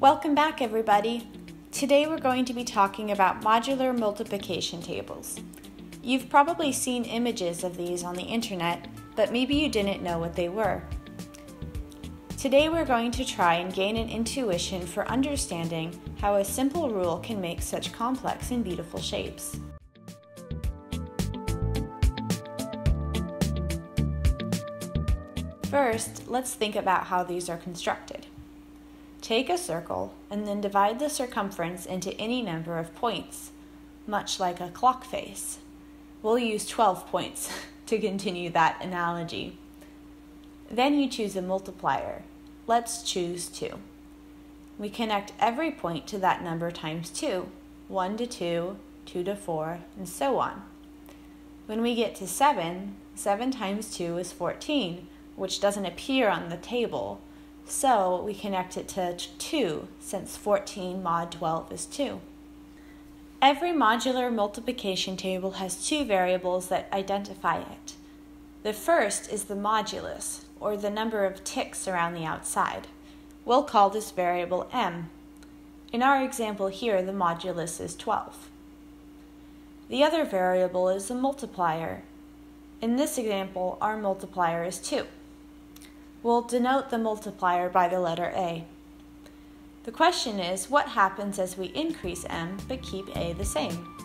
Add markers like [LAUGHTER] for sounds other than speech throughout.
Welcome back, everybody. Today we're going to be talking about modular multiplication tables. You've probably seen images of these on the internet, but maybe you didn't know what they were. Today we're going to try and gain an intuition for understanding how a simple rule can make such complex and beautiful shapes. First, let's think about how these are constructed. Take a circle and then divide the circumference into any number of points, much like a clock face. We'll use 12 points [LAUGHS] to continue that analogy. Then you choose a multiplier. Let's choose 2. We connect every point to that number times 2, 1 to 2, 2 to 4, and so on. When we get to 7, 7 times 2 is 14, which doesn't appear on the table, so we connect it to 2 since 14 mod 12 is 2. Every modular multiplication table has two variables that identify it. The first is the modulus, or the number of ticks around the outside. We'll call this variable m. In our example here, the modulus is 12. The other variable is the multiplier. In this example, our multiplier is 2. We'll denote the multiplier by the letter A. The question is, what happens as we increase m but keep a the same?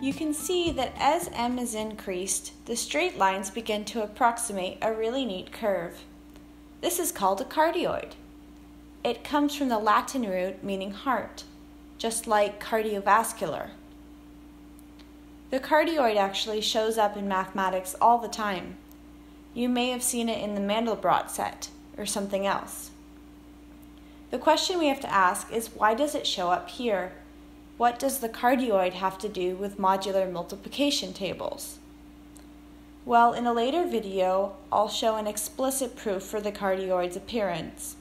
You can see that as m is increased, the straight lines begin to approximate a really neat curve. This is called a cardioid. It comes from the Latin root meaning heart, just like cardiovascular. The cardioid actually shows up in mathematics all the time. You may have seen it in the Mandelbrot set or something else. The question we have to ask is why does it show up here? What does the cardioid have to do with modular multiplication tables? Well, in a later video, I'll show an explicit proof for the cardioid's appearance.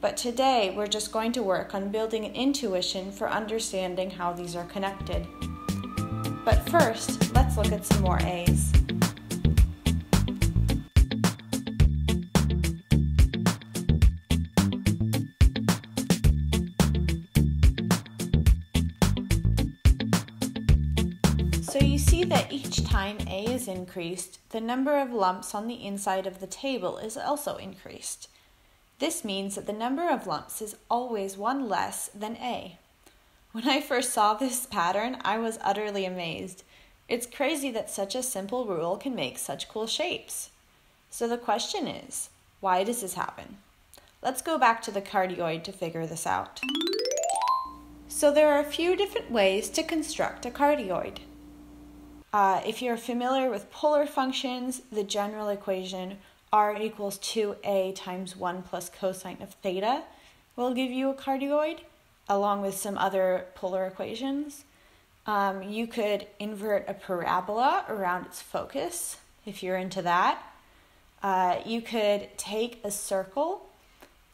But today, we're just going to work on building an intuition for understanding how these are connected. But first, let's look at some more A's. So you see that each time A is increased, the number of lumps on the inside of the table is also increased. This means that the number of lumps is always one less than A. When I first saw this pattern, I was utterly amazed. It's crazy that such a simple rule can make such cool shapes. So the question is, why does this happen? Let's go back to the cardioid to figure this out. So there are a few different ways to construct a cardioid. Uh, if you're familiar with polar functions, the general equation r equals 2a times 1 plus cosine of theta will give you a cardioid, along with some other polar equations. Um, you could invert a parabola around its focus if you're into that. Uh, you could take a circle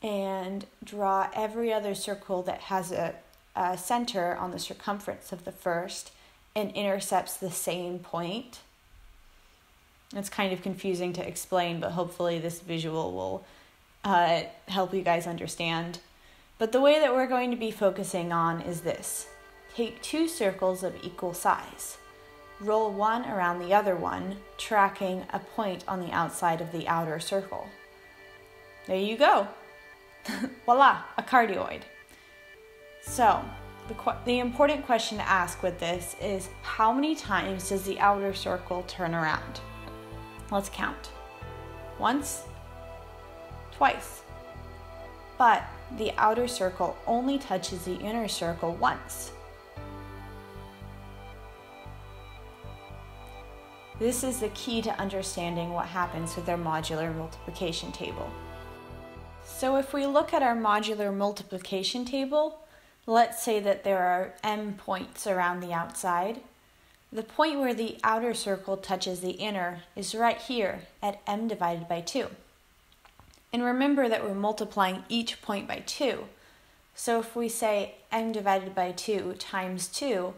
and draw every other circle that has a, a center on the circumference of the first and intercepts the same point. It's kind of confusing to explain, but hopefully this visual will uh, help you guys understand. But the way that we're going to be focusing on is this. Take two circles of equal size. Roll one around the other one, tracking a point on the outside of the outer circle. There you go. [LAUGHS] Voila, a cardioid. So, the, qu- the important question to ask with this is how many times does the outer circle turn around? Let's count. Once, twice. But the outer circle only touches the inner circle once. This is the key to understanding what happens with our modular multiplication table. So if we look at our modular multiplication table, let's say that there are m points around the outside. The point where the outer circle touches the inner is right here at m divided by 2. And remember that we're multiplying each point by 2. So if we say m divided by 2 times 2,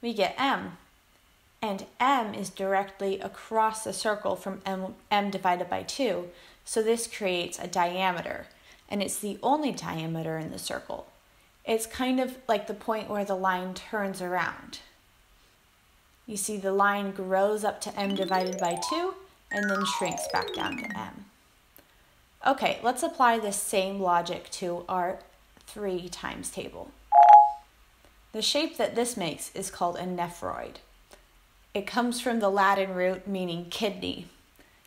we get m. and m is directly across the circle from m, m divided by 2, so this creates a diameter, and it's the only diameter in the circle. It's kind of like the point where the line turns around. You see the line grows up to m divided by 2 and then shrinks back down to m. Okay, let's apply this same logic to our 3 times table. The shape that this makes is called a nephroid. It comes from the Latin root meaning kidney,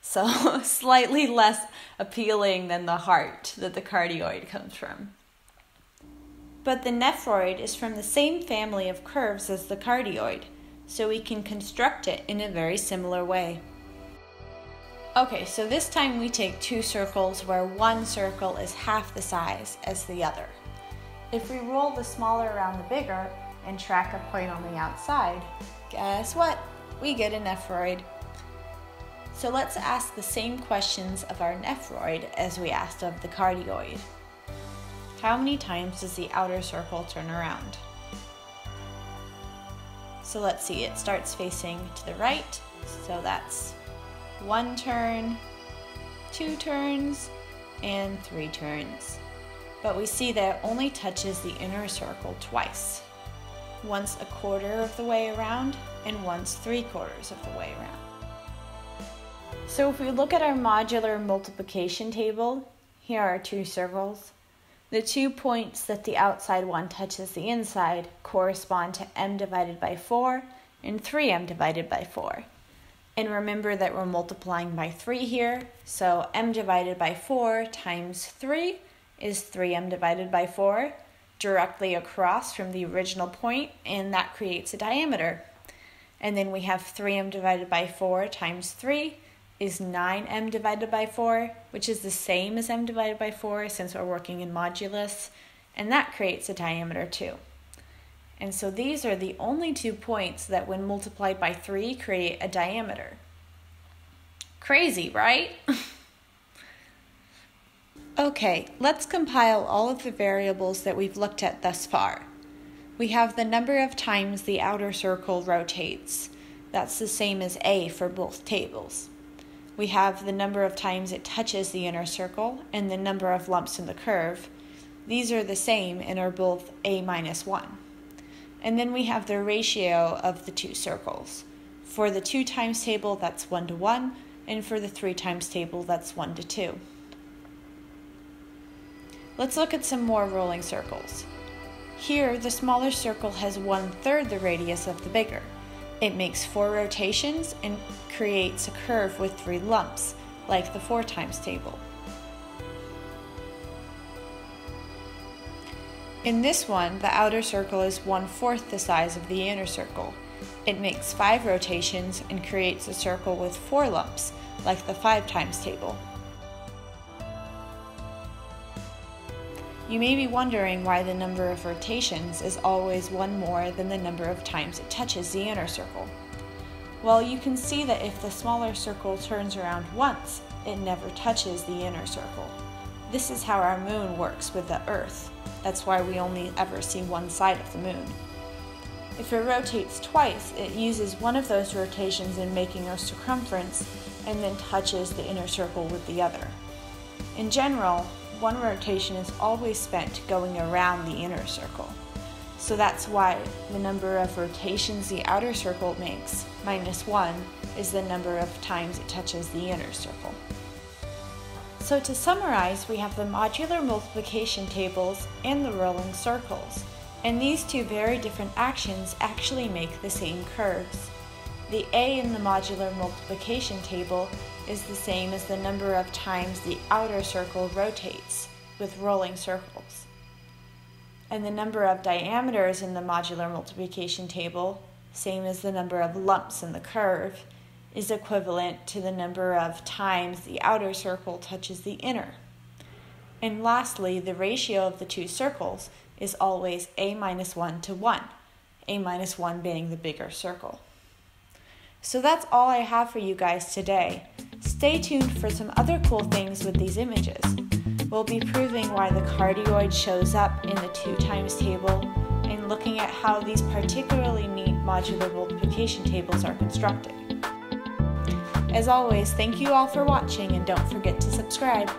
so [LAUGHS] slightly less appealing than the heart that the cardioid comes from. But the nephroid is from the same family of curves as the cardioid, so we can construct it in a very similar way. Okay, so this time we take two circles where one circle is half the size as the other. If we roll the smaller around the bigger and track a point on the outside, guess what? We get a nephroid. So let's ask the same questions of our nephroid as we asked of the cardioid. How many times does the outer circle turn around? So let's see, it starts facing to the right, so that's one turn, two turns, and three turns. But we see that it only touches the inner circle twice. Once a quarter of the way around and once three quarters of the way around. So if we look at our modular multiplication table, here are two circles. The two points that the outside one touches the inside correspond to m divided by 4 and 3m divided by 4. And remember that we're multiplying by 3 here, so m divided by 4 times 3 is 3m divided by 4, directly across from the original point, and that creates a diameter. And then we have 3m divided by 4 times 3 is 9m divided by 4, which is the same as m divided by 4 since we're working in modulus, and that creates a diameter too. And so these are the only two points that when multiplied by 3 create a diameter. Crazy, right? [LAUGHS] okay, let's compile all of the variables that we've looked at thus far. We have the number of times the outer circle rotates. That's the same as A for both tables. We have the number of times it touches the inner circle and the number of lumps in the curve. These are the same and are both A minus 1. And then we have the ratio of the two circles. For the 2 times table, that's 1 to 1, and for the 3 times table, that's 1 to 2. Let's look at some more rolling circles. Here, the smaller circle has one third the radius of the bigger. It makes four rotations and creates a curve with three lumps, like the 4 times table. In this one, the outer circle is one-fourth the size of the inner circle. It makes five rotations and creates a circle with four lumps, like the 5 times table. You may be wondering why the number of rotations is always one more than the number of times it touches the inner circle. Well, you can see that if the smaller circle turns around once, it never touches the inner circle. This is how our moon works with the Earth. That's why we only ever see one side of the moon. If it rotates twice, it uses one of those rotations in making a circumference and then touches the inner circle with the other. In general, one rotation is always spent going around the inner circle. So that's why the number of rotations the outer circle makes, minus 1, is the number of times it touches the inner circle. So to summarize, we have the modular multiplication tables and the rolling circles. And these two very different actions actually make the same curves. The A in the modular multiplication table is the same as the number of times the outer circle rotates, with rolling circles. And the number of diameters in the modular multiplication table, same as the number of lumps in the curve, is equivalent to the number of times the outer circle touches the inner. And lastly, the ratio of the two circles is always a minus 1 to 1, a minus 1 being the bigger circle. So that's all I have for you guys today. Stay tuned for some other cool things with these images. We'll be proving why the cardioid shows up in the 2 times table and looking at how these particularly neat modular multiplication tables are constructed. As always, thank you all for watching and don't forget to subscribe.